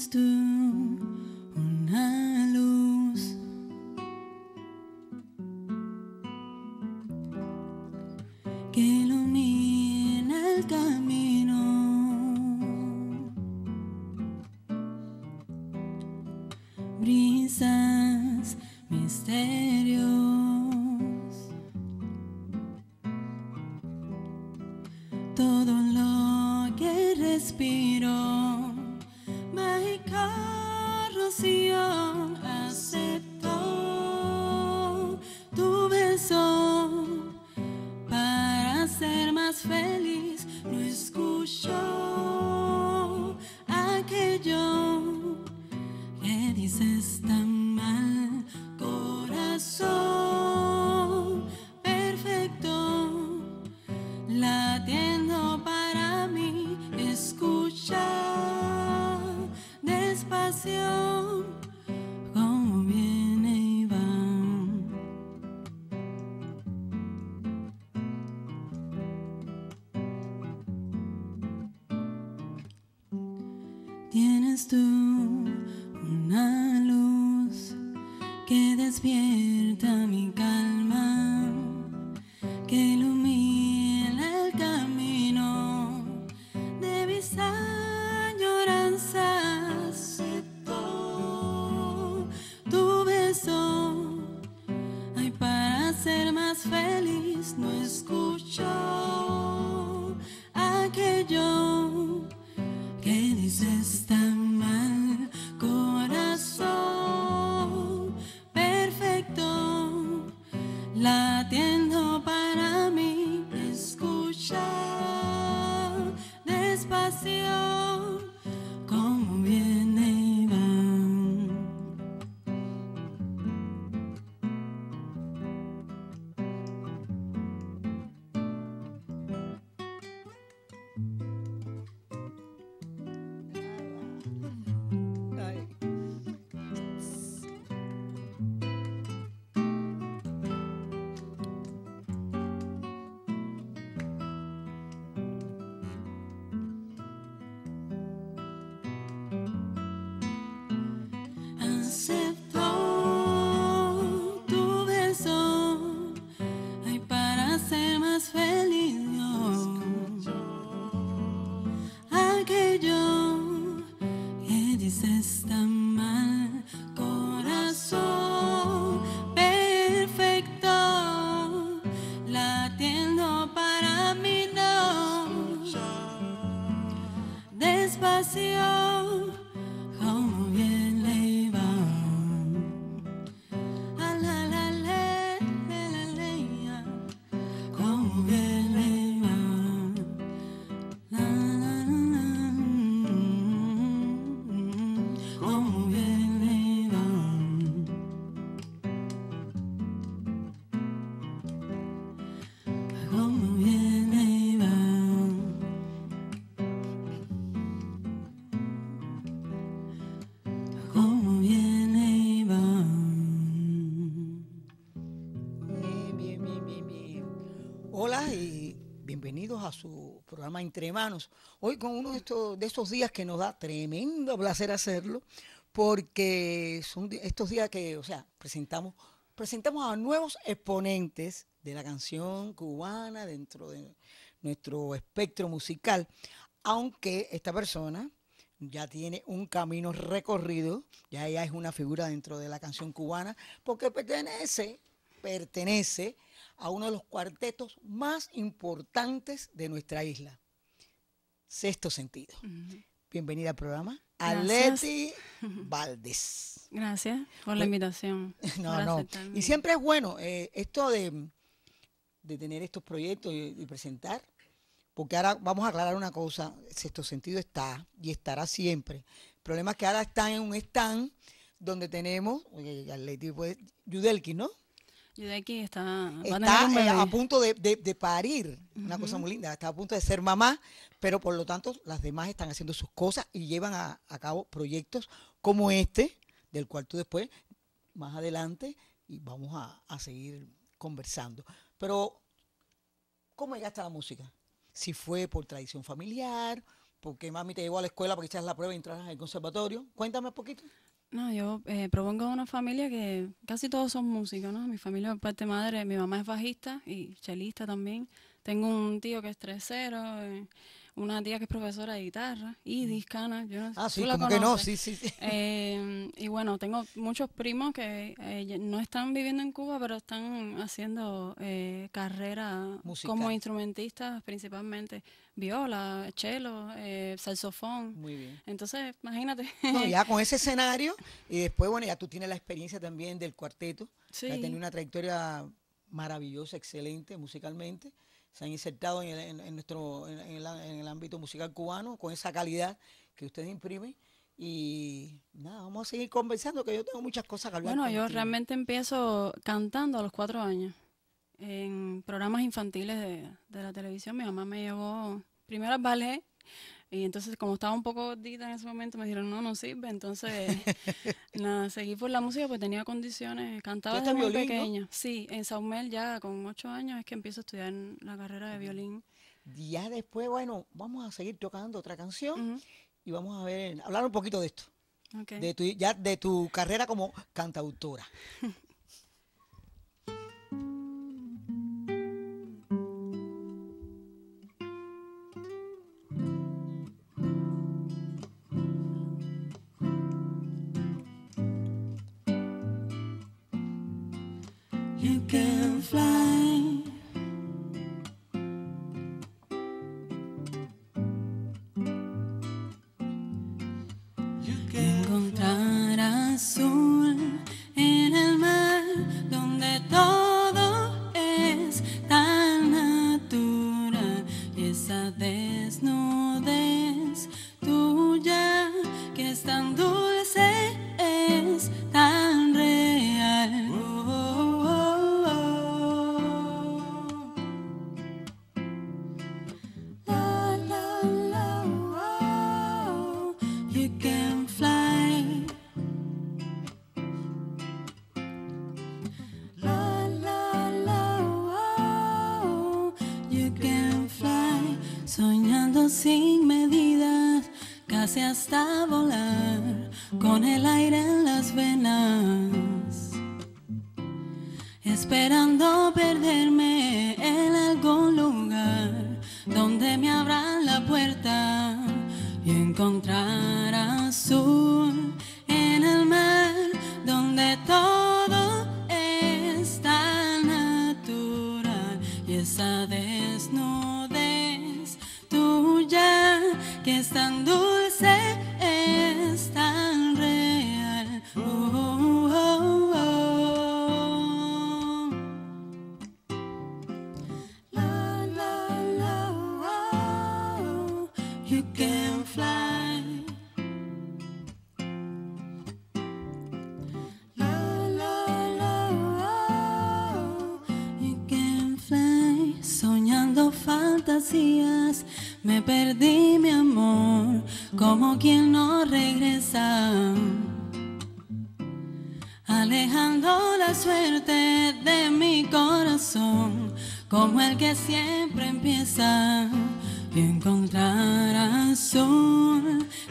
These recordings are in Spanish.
stone all night. resistance. Su programa Entre Manos. Hoy con uno de estos, de estos días que nos da tremendo placer hacerlo, porque son estos días que, o sea, presentamos, presentamos a nuevos exponentes de la canción cubana dentro de nuestro espectro musical, aunque esta persona ya tiene un camino recorrido, ya ella es una figura dentro de la canción cubana, porque pertenece, pertenece a uno de los cuartetos más importantes de nuestra isla, Sexto Sentido. bienvenida al programa. Gracias. Aleti Valdés. Gracias por la invitación. No, no. Y siempre es bueno eh, esto de, de tener estos proyectos y, y presentar, porque ahora vamos a aclarar una cosa, sexto sentido está y estará siempre. El problema es que ahora está en un stand donde tenemos, oye, Atleti, pues, Yudelki, ¿no? Yo de aquí está, a Está tener un eh, a punto de, de- de parir, una cosa muy linda, está a punto de ser mamá, pero por lo tanto las demás están haciendo sus cosas y llevan a, a cabo proyectos como este, del cual tú después, más adelante, y vamos a, a seguir conversando. Pero, ¿cómo llegaste a la música? Si fue por tradición familiar, porque mami te llevó a la escuela para que echas la prueba y entras al conservatorio. Cuéntame un poquito. No, yo eh, provengo de una familia que casi todos son músicos, ¿no? Mi familia por parte madre, mi mamá es bajista y chelista también. Tengo un tío que es tresero, eh, una tía que es profesora de guitarra y discana. Yo no, Ah, sí, como que no, sí, sí. sí. Eh, y bueno, tengo muchos primos que eh, ya no están viviendo en Cuba, pero están haciendo eh, carrera Musical. como instrumentistas, principalmente viola, cello, eh, saxofón. Muy bien. Entonces, imagínate. No, ya con ese escenario, y después, bueno, ya tú tienes la experiencia también del cuarteto, Sí. tenido una trayectoria maravillosa, excelente musicalmente. Se han insertado en, el, en- en nuestro, en, en el, á- en el ámbito musical cubano con esa calidad que ustedes imprimen. Y nada, vamos a seguir conversando, que yo tengo muchas cosas que hablar. Bueno, yo realmente empiezo cantando a los cuatro años en programas infantiles de, de la televisión. Mi mamá me llevó primero al ballet y entonces como estaba un poco gordita en ese momento me dijeron, no, no sirve. Entonces, nada, seguí por la música porque tenía condiciones. Cantaba desde ¿Estudiaste muy violín, no? pequeña. Sí, en Saumel ya con ocho años es que empiezo a estudiar la carrera de violín. Ya después, bueno, vamos a seguir tocando otra canción y vamos a ver, hablar un poquito de esto, de tu, ya de tu carrera como cantautora.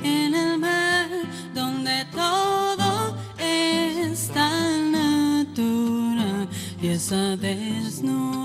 en el mar donde todo es tan natural. Y esa desnudez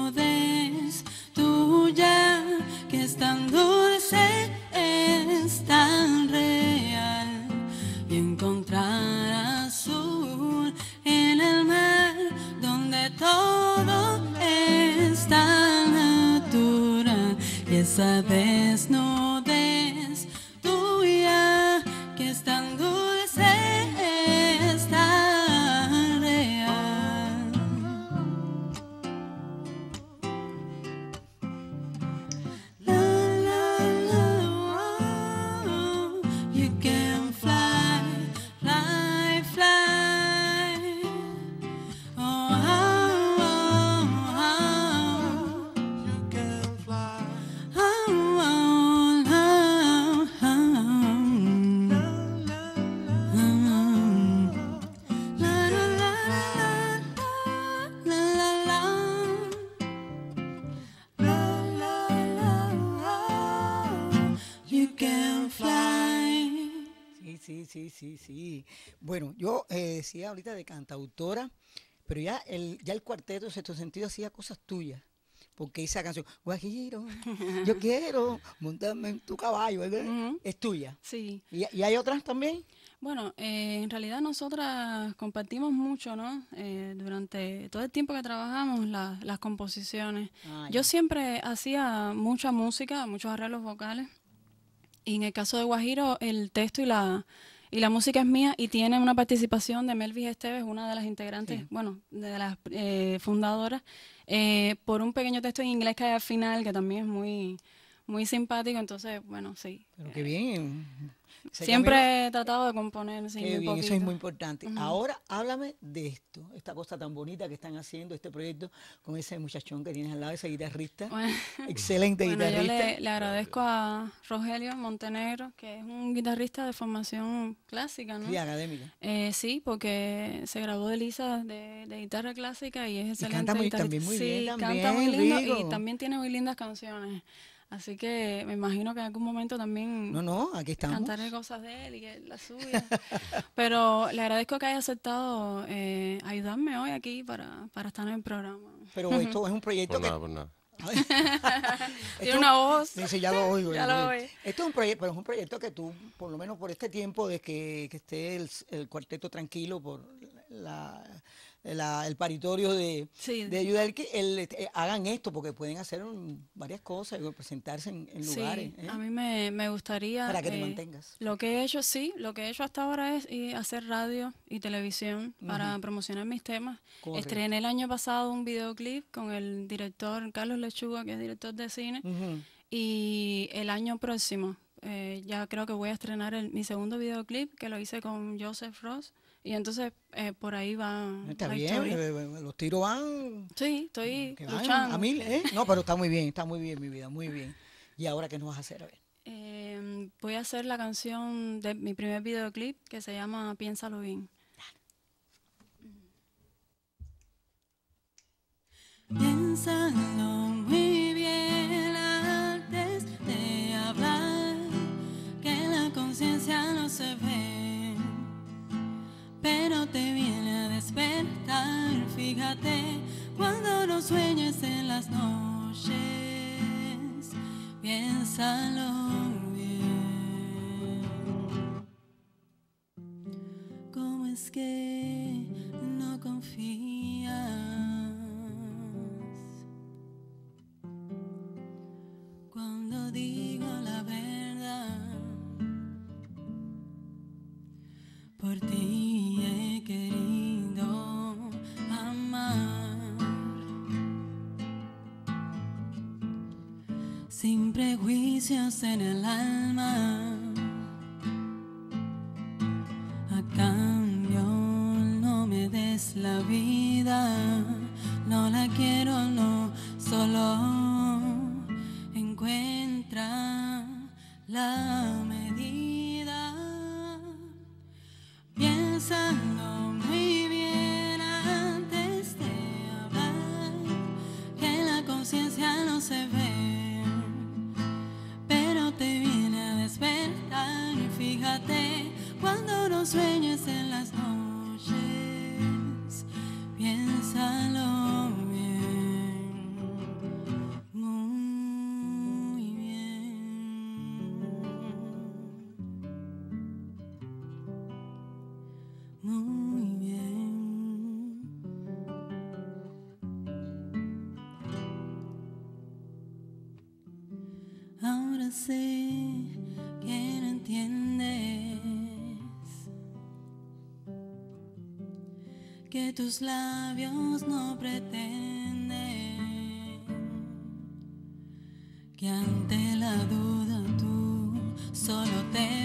decía ahorita de cantautora, pero ya el, ya el cuarteto, en cierto sentido, hacía cosas tuyas. Porque esa canción, Guajiro, yo quiero montarme en tu caballo. Ujú. es tuya. Sí. ¿Y, y hay otras también? Bueno, eh, en realidad nosotras compartimos mucho, ¿no? Eh, durante todo el tiempo que trabajamos, la- las composiciones. Ah, Yo siempre hacía mucha música, muchos arreglos vocales. Y en el caso de Guajiro, el texto y la, y la música es mía y tiene una participación de Melvis Esteves, una de las integrantes, Sí. bueno, de las eh, fundadoras, eh, por un pequeño texto en inglés que hay al final, que también es muy, muy simpático. Entonces, bueno, sí. Pero qué bien. Siempre he tratado de componer, sí, Qué bien, eso es muy importante. Ahora háblame de esto, esta cosa tan bonita que están haciendo, este proyecto con ese muchachón que tienes al lado, ese guitarrista, Bueno, excelente bueno, yo guitarrista. le, le agradezco a Rogelio Montenegro, que es un guitarrista de formación clásica, ¿no? Sí, académica. Eh, sí, porque se graduó de Lisa de, de guitarra clásica y es excelente. canta muy- guitarrista. también muy sí, bien, canta muy lindo rico. y también tiene muy lindas canciones. Así que me imagino que en algún momento también No, no, aquí estamos. cantaré cosas de él y que las suyas. Pero le agradezco que haya aceptado eh, ayudarme hoy aquí para, para estar en el programa. Pero esto es un proyecto Por que... nada, por nada. Tiene una voz. Dice, ya lo oigo. Ya lo oí. Esto es un proyecto, pero es un proyecto que tú, por lo menos por este tiempo de que, que esté el, el cuarteto tranquilo, por la, la- el paritorio de, Sí. de ayudar que el, eh, hagan esto, porque pueden hacer un- varias cosas, y presentarse en, en Sí, lugares. ¿eh? a mí me, me gustaría... Para que te eh, mantengas. Lo que he hecho, sí, lo que he hecho hasta ahora es hacer radio y televisión para promocionar mis temas. Correcto. Estrené el año pasado un videoclip con el director Carlos Lechuga, que es director de cine, y el año próximo eh, ya creo que voy a estrenar el- mi segundo videoclip, que lo hice con Joseph Ross, y entonces eh, por ahí va Está la bien, historia. eh, eh, los tiros van, Sí, estoy que van luchando. a mil, ¿eh? No, pero está muy bien, está muy bien mi vida, muy bien. ¿Y ahora qué nos vas a hacer? A ver. Eh, voy a hacer la canción de mi primer videoclip que se llama Piénsalo bien. Piénsalo muy bien antes de hablar, que la conciencia no se ve, pero te viene a despertar. Fíjate cuando no sueñes en las noches, piénsalo bien. ¿Cómo es que Sin prejuicios en el alma. Sé que no entiendes que tus labios no pretenden que ante la duda tú solo te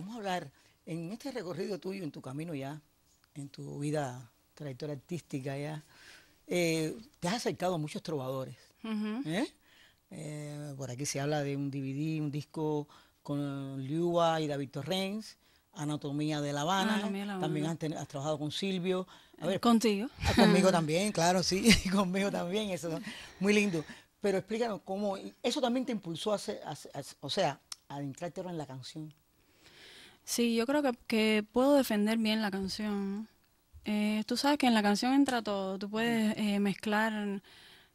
vamos a hablar, en este recorrido tuyo, en tu camino ya, en tu vida, trayectoria artística ya, eh, te has acercado a muchos trovadores. ¿eh? Eh, por aquí se habla de un DVD, un disco con Liua y David Torrens, Anatomía de La Habana, Anatomía de La también has, ten- has trabajado con Silvio. A ver, Contigo. Ah, conmigo también, claro, sí, conmigo también, eso, muy lindo. Pero explícanos cómo, eso también te impulsó a, hacer- a hacer- a- o sea, a adentrarte ahora en la canción. Sí, yo creo que, que puedo defender bien la canción. Eh, tú sabes que en la canción entra todo. Tú puedes eh, mezclar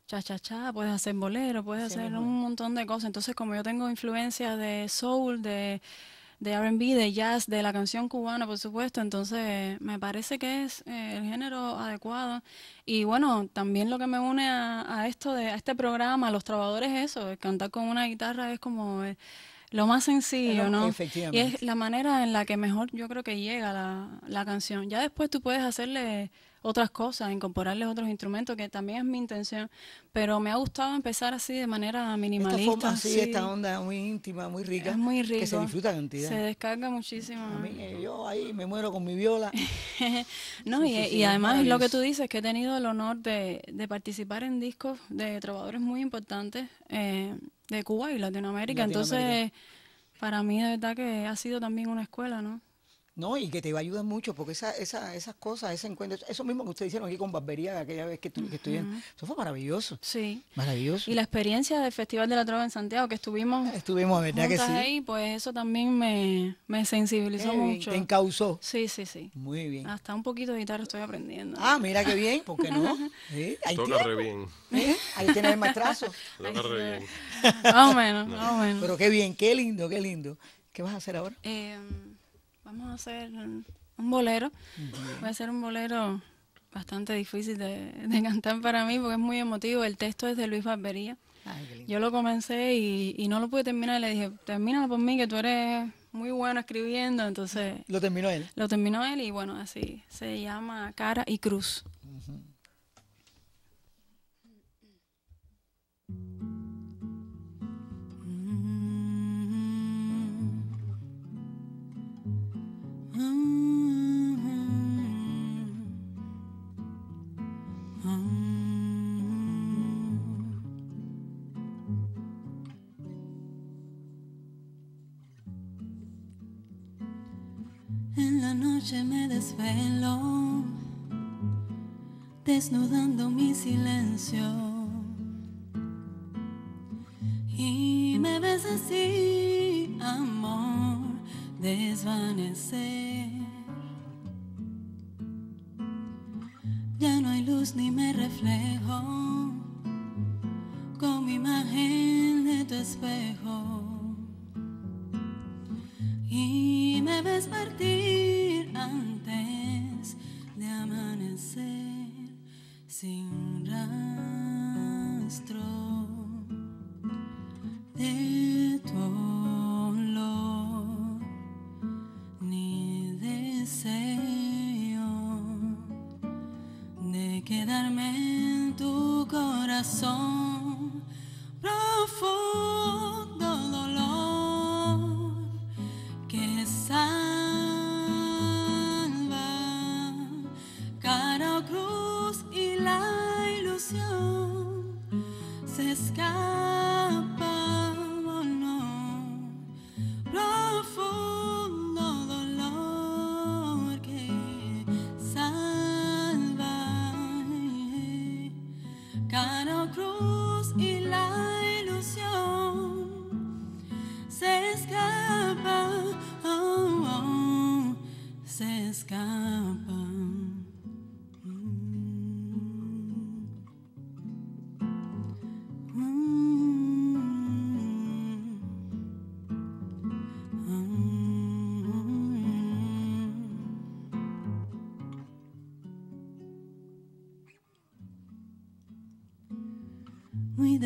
cha-cha-cha, puedes hacer bolero, puedes Sí hacer un montón de cosas. Entonces, como yo tengo influencias de soul, de, de R&B, de jazz, de la canción cubana, por supuesto, entonces me parece que es eh, el género adecuado. Y bueno, también lo que me une a, a esto, de, a este programa, a los trabajadores, es eso, cantar con una guitarra es como... eh, lo más sencillo, lo- ¿no? Y es la manera en la que mejor yo creo que llega la, la canción. Ya después tú puedes hacerle otras cosas, incorporarles otros instrumentos, que también es mi intención, pero me ha gustado empezar así de manera Esta minimalista. forma así, sí. esta onda muy íntima, muy rica, Es muy rico. que se disfruta cantidad. Se descarga muchísimo. A mí, eh, yo ahí me muero con mi viola. No, Sí, y, sí, y sí, es además lo que tú dices, que he tenido el honor de, de participar en discos de trovadores muy importantes eh, de Cuba y Latinoamérica. Latinoamérica. Entonces, para mí de verdad que ha sido también una escuela, ¿no? No, y que te va a ayudar mucho, porque esa, esa, esas cosas, ese encuentro, eso mismo que ustedes hicieron aquí con Barbería aquella vez que, tu- que estuvieron, eso fue maravilloso, Sí. maravilloso. Y la experiencia del Festival de la Trova en Santiago, que estuvimos Estuvimos, ¿verdad que sí? ahí, pues eso también me, me sensibilizó mucho. Te encauzó. Sí, sí, sí. Muy bien. Hasta un poquito de guitarra estoy aprendiendo. Ah, mira qué bien, ¿por qué no? Sí, ahí Toca re bien. ¿eh? Ahí tienes el maestrazo. Toca re bien. Más o menos, más o menos. Pero qué bien, qué lindo, qué lindo. ¿Qué vas a hacer ahora? Eh, vamos a hacer un bolero. Voy a hacer un bolero bastante difícil de, de cantar para mí porque es muy emotivo. El texto es de Luis Barbería. Ay. Yo lo comencé y, y no lo pude terminar. Le dije, termínalo por mí, que tú eres muy bueno escribiendo. Entonces Lo terminó él. lo terminó él y bueno, así se llama Cara y Cruz. En la noche me desvelo, desnudando mi silencio. Y me ves así, amor, desvanecer. Ya no hay luz ni me reflejo con mi imagen de tu espejo y me ves partir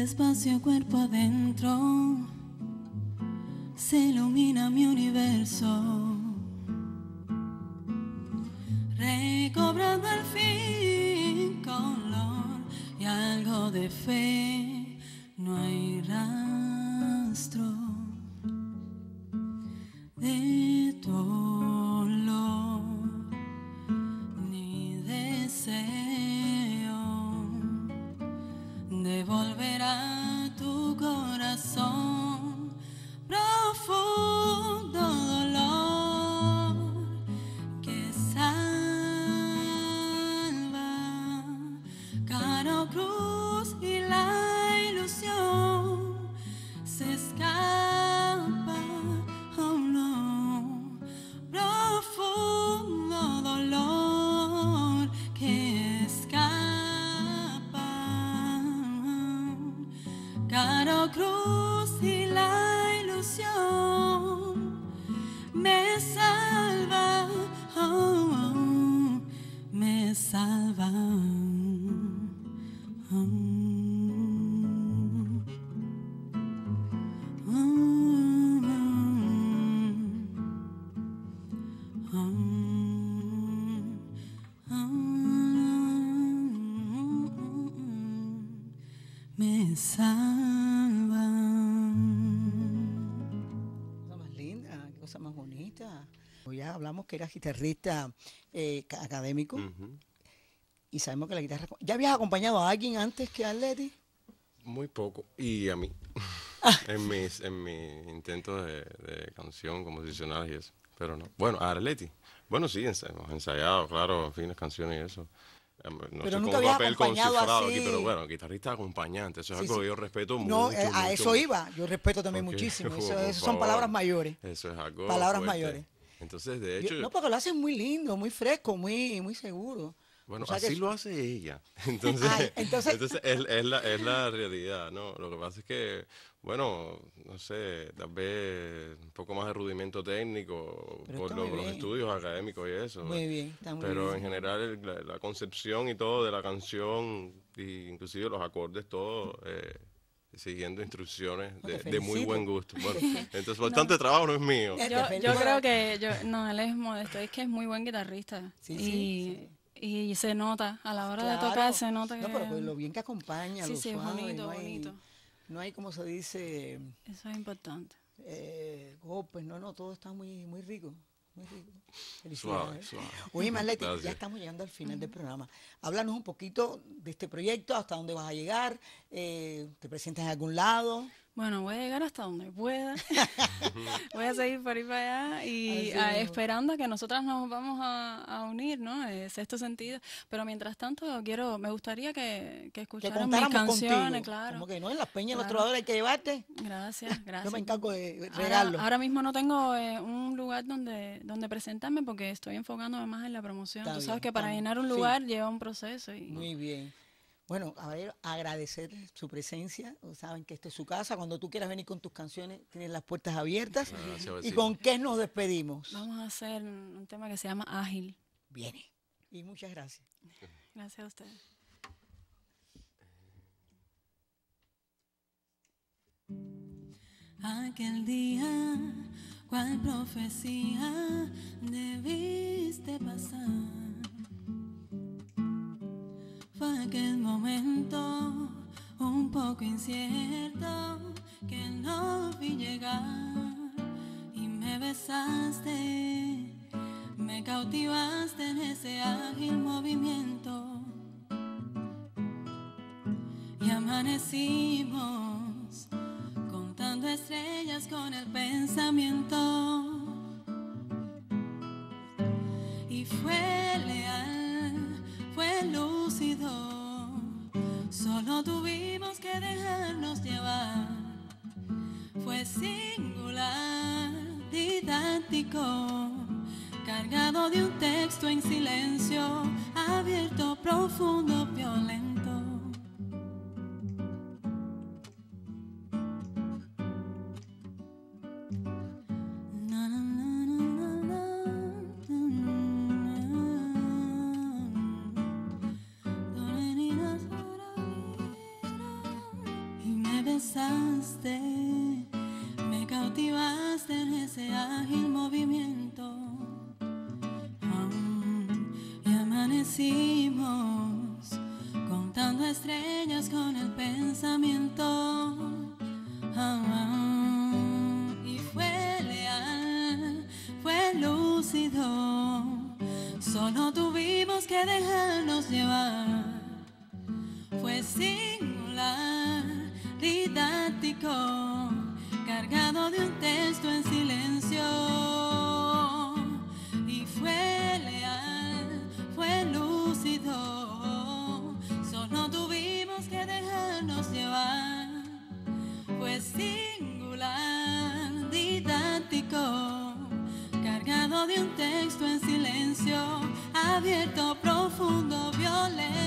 Muy despacio, cuerpo adentro, se ilumina mi universo. Recobrando al fin color y algo de fe, no hay rastro me salva oh. Me salva. cosa más linda, qué cosa más bonita. Ya hablamos que eras guitarrista eh, ca- académico. Y sabemos que la guitarra... ¿Ya habías acompañado a alguien antes que a Leti? Muy poco. Y a mí. en mis, en mis intentos de, de canción, composicionales y eso. Pero no. Bueno, a Arleti. Bueno, sí, hemos ensayado, claro, fines, canciones y eso. Em, No Pero sé nunca cómo habías papel acompañado así. aquí, pero bueno, guitarrista acompañante, eso es Sí, algo sí. que yo respeto mucho. No, eh, a mucho, eso iba. Yo respeto también Porque, muchísimo. Eso, eso son favor, palabras mayores. Eso es algo Palabras fuerte. mayores. Entonces, de Yo- hecho, no, porque lo hacen muy lindo, muy fresco, muy, muy seguro. Bueno, O sea así es- lo hace ella. Entonces, Ay, entonces- entonces, es, es la, es la realidad, ¿no? Lo que pasa es que, bueno, no sé, tal vez un poco más de rudimento técnico Pero por lo- los bien. estudios académicos y eso. Muy bien, está muy Pero bien. en general el- la, la concepción y todo de la canción, y inclusive los acordes, todo, eh, siguiendo instrucciones No, de, de muy buen gusto. Bueno, entonces bastante trabajo no es mío. Yo, yo creo que, yo, no, él es modesto, es que es muy buen guitarrista. Sí, y, sí, y se nota, a la hora de tocar se nota que... No, pero pues lo bien que acompaña, Sí, lo sí, es suave, bonito, no hay, bonito. No hay, como se dice, Eso es importante. eh, golpes, no, no, todo está muy, muy rico. Muy rico. Suave, suave. Oye, Marlete, ya estamos llegando al final del programa. Háblanos un poquito de este proyecto, hasta dónde vas a llegar, eh, te presentas en algún lado. Bueno, voy a llegar hasta donde pueda. voy a seguir por ahí para allá y mismo. esperando a que nosotras nos vamos a, a unir, ¿no? Es sexto sentido. Pero mientras tanto, quiero, me gustaría que, que Que escucharan mis contáramos canciones, contigo. claro. Como que no, en las peñas los Claro. trovadores hay que llevarte. Gracias, gracias. Yo me encargo de Ahora, regarlo. ahora mismo no tengo eh, un lugar donde, donde presentarme porque estoy enfocándome más en la promoción. Está Tú bien, sabes que para bien. llenar un Sí. lugar lleva un proceso. Y, Muy bien. Bueno, a ver, agradecer su presencia. Saben que esta es su casa. Cuando tú quieras venir con tus canciones, tienes las puertas abiertas. Gracias, ¿Y con qué nos despedimos? Vamos a hacer un un tema que se llama Ágil. Viene. Y muchas gracias. Gracias a ustedes. Aquel día, cual profecía debiste pasar. Aquel momento un poco incierto que no vi llegar y me besaste, me cautivaste en ese ágil movimiento y amanecimos contando estrellas con el pensamiento. Solo tuvimos que dejarnos llevar. Fue singular, didáctico, cargado de un texto en silencio, abierto, profundo, violento. Didáctico, cargado de un texto en silencio. Y fue leal, fue lúcido. Solo tuvimos que dejarnos llevar. Fue singular, didáctico, cargado de un texto en silencio, abierto, profundo, violento,